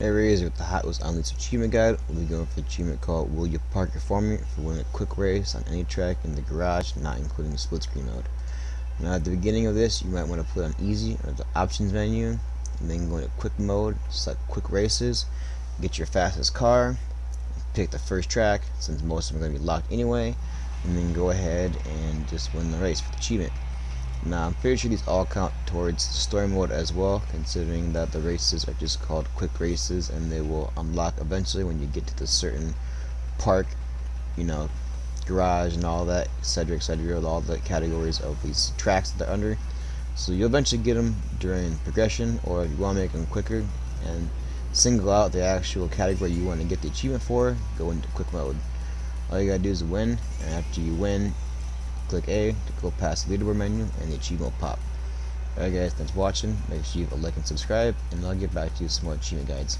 Areas with the Hot Wheels Unleashed Achievement Guide, we'll be going for the achievement called Will You Park It For Me for winning a quick race on any track in the garage, not including the split screen mode. Now at the beginning of this, you might want to put on easy or the options menu, and then go into quick mode, select quick races, get your fastest car, pick the first track, since most of them are going to be locked anyway, and then go ahead and just win the race for the achievement. Now I'm pretty sure these all count towards story mode as well, considering that the races are just called quick races and they will unlock eventually when you get to the certain park, you know, garage and all that, etc, etc, all the categories of these tracks that they're under. So you'll eventually get them during progression, or if you want to make them quicker and single out the actual category you want to get the achievement for, go into quick mode. All you gotta do is win, and after you win, click A to go past the leaderboard menu and the achievement will pop. Alright guys, thanks for watching. Make sure you like and subscribe, and I'll get back to you with some more achievement guides.